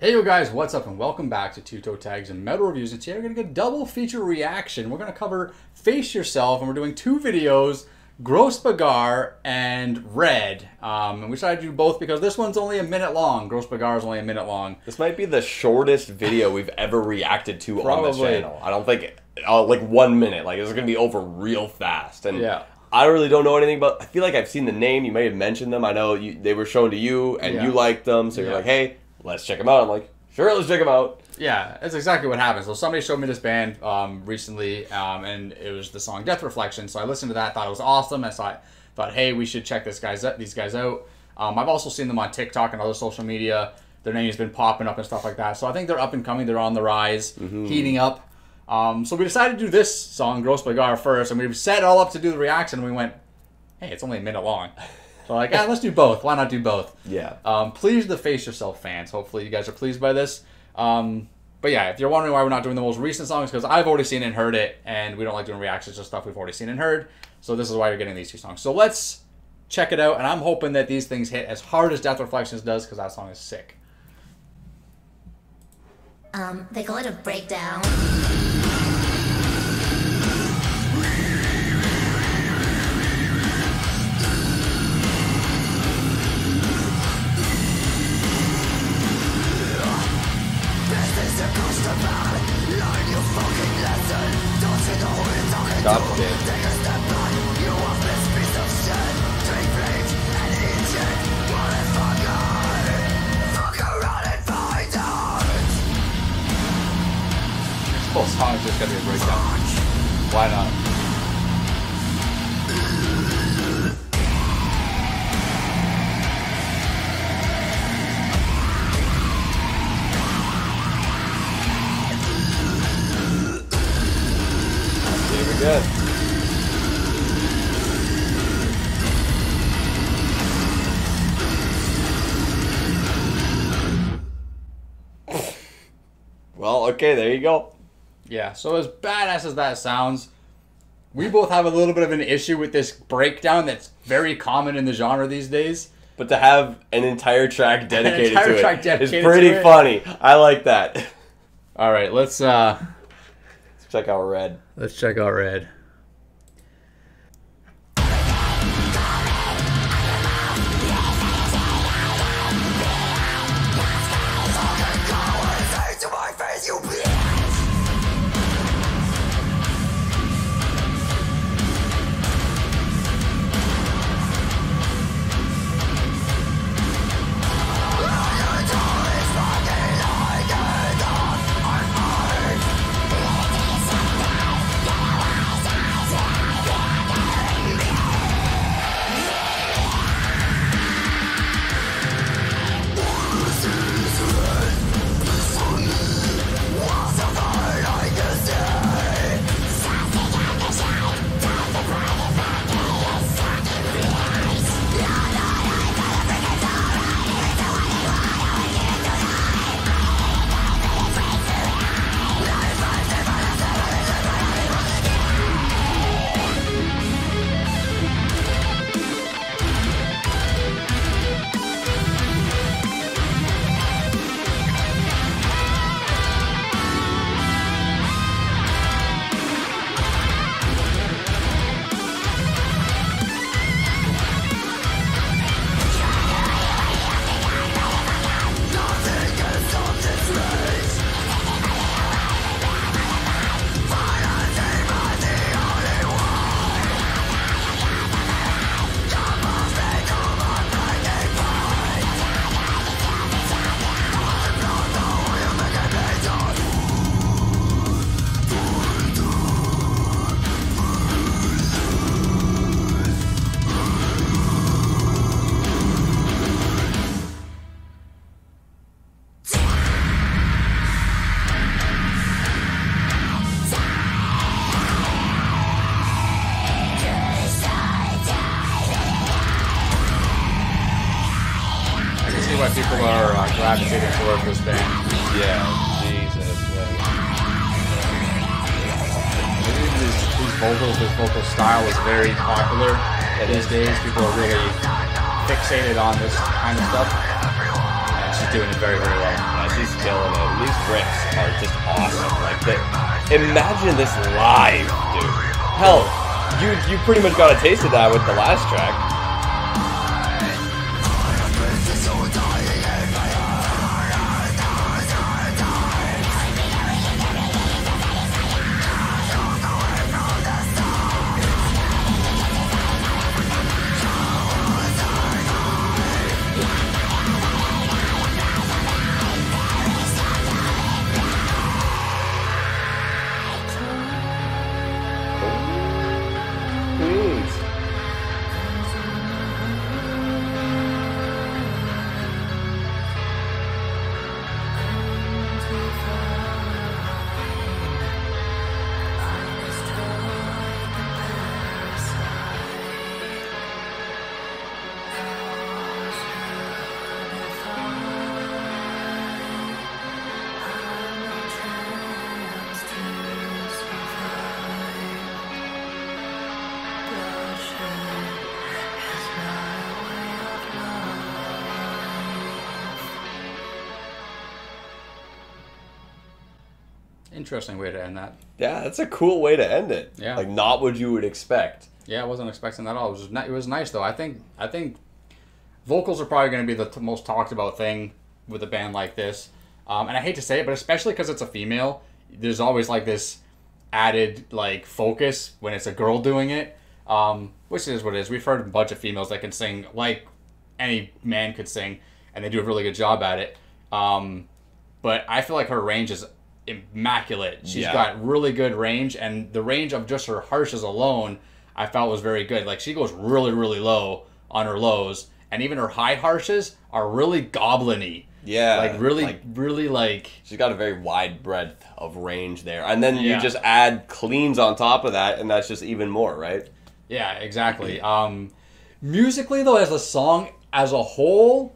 Hey you guys, what's up and welcome back to Two Toe Tags and Metal Reviews. And today we're going to get a double feature reaction. We're going to cover Face Yourself and we're doing two videos, Grosse Bagarre and Red. Um, and we decided to do both because this one's only a minute long. Grosse Bagarre is only a minute long. This might be the shortest video we've ever reacted to on this Probably. channel. I don't think, uh, like one minute. Like, this is going to be over real fast. And Yeah. I really don't know anything about I feel like I've seen the name. You may have mentioned them. I know you, they were shown to you and Yeah. you liked them. So you're like, hey, let's check them out. I'm like, sure, let's check them out. Yeah, that's exactly what happened. So somebody showed me this band um, recently, um, and it was the song Death Reflection. So I listened to that, thought it was awesome. I thought, thought, hey, we should check this guys these guys out. Um, I've also seen them on TikTok and other social media. Their name's been popping up and stuff like that. So I think they're up and coming. They're on the rise, heating up. Um, so we decided to do this song, Grosse Bagarre, first, and we set it all up to do the reaction. And we went, hey, it's only a minute long. So like, yeah, let's do both. Why not do both? Yeah. Um, please the Face Yourself fans. Hopefully you guys are pleased by this. Um, but yeah, if you're wondering why we're not doing the most recent songs, because I've already seen and heard it, and we don't like doing reactions to stuff we've already seen and heard. So this is why you're getting these two songs. So let's check it out, and I'm hoping that these things hit as hard as Death Reflections does, because that song is sick. Um, they call it a breakdown. Song is just gonna be a breakdown. Why not? Here we go. Well, okay, there you go. Yeah, so as badass as that sounds, we both have a little bit of an issue with this breakdown that's very common in the genre these days. But to have an entire track dedicated entire to it track is pretty to it. funny. I like that. All right, let's uh Let's check out Red. let's check out Red. Are gravitating towards this band. Yeah, Jesus. Yeah. Maybe his these vocals, this vocal style is very popular in these days. People are really fixated on this kind of stuff. And she's doing it very, very well. Yeah, she's killing it. These riffs are just awesome. Like, they, imagine this live, dude. Hell, you you pretty much got a taste of that with the last track. Interesting way to end that. Yeah, that's a cool way to end it. Yeah. Like not what you would expect. Yeah, I wasn't expecting that at all. It was it was nice though. I think I think vocals are probably going to be the t- most talked about thing with a band like this. Um, and I hate to say it, but especially because it's a female, there's always like this added like focus when it's a girl doing it. Um, which is what it is. We've heard a bunch of females that can sing like any man could sing, and they do a really good job at it. Um, but I feel like her range is immaculate. She's Yeah. got really good range, and the range of just her harshes alone, I felt was very good. Like she goes really, really low on her lows, and even her high harshes are really goblin-y. Yeah, like really, like- really like She's got a very wide breadth of range there. And then Yeah. you just add cleans on top of that, and that's just even more, right? Yeah, exactly. Um, musically, though, as a song as a whole,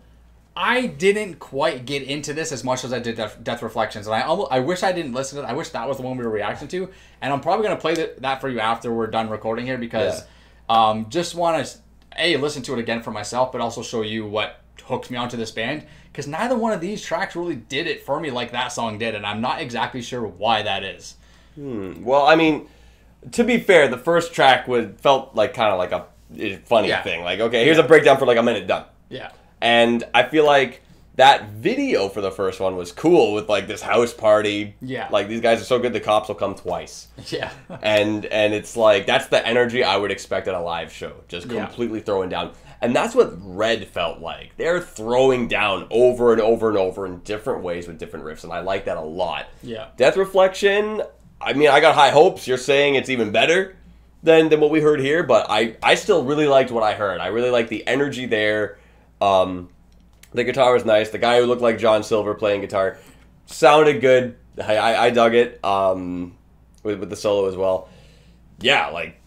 I didn't quite get into this as much as I did Death, Death Reflections, and I almost I wish I didn't listen to it. I wish that was the one we were reacting to, and I'm probably gonna play that that for you after we're done recording here because um, just want to a listen to it again for myself, but also show you what hooked me onto this band because neither one of these tracks really did it for me like that song did, and I'm not exactly sure why that is. Hmm. Well, I mean, to be fair, the first track would felt like kind of like a eh, funny Yeah. thing. Like, okay, here's a breakdown for like a minute, done. Yeah. And I feel like that video for the first one was cool with like this house party. Yeah. Like these guys are so good, the cops will come twice. Yeah. and and it's like that's the energy I would expect at a live show, just Yeah. completely throwing down. And that's what Red felt like. They're throwing down over and over and over in different ways with different riffs, and I like that a lot. Yeah. Death Reflection, I mean, I got high hopes. You're saying it's even better than than what we heard here, but I I still really liked what I heard. I really like the energy there. Um, the guitar was nice. The guy who looked like John Silver playing guitar sounded good. I, I, I dug it. Um, with, with the solo as well. Yeah, like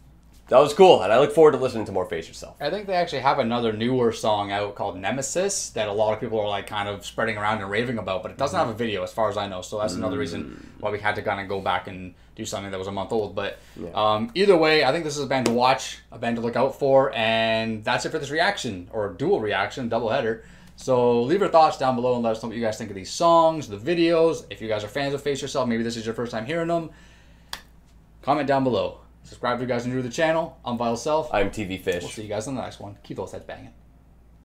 that was cool, and I look forward to listening to more Face Yourself. I think they actually have another newer song out called Nemesis that a lot of people are like kind of spreading around and raving about, but it doesn't have a video as far as I know. So that's another reason why we had to kind of go back and do something that was a month old. But um, either way, I think this is a band to watch, a band to look out for, and that's it for this reaction or dual reaction, double header. So leave your thoughts down below and let us know what you guys think of these songs, the videos. If you guys are fans of Face Yourself, maybe this is your first time hearing them. Comment down below. Subscribe if you guys are new to the channel. I'm VileSelf. I'm TV Fish. We'll see you guys on the next one. Keep those heads banging.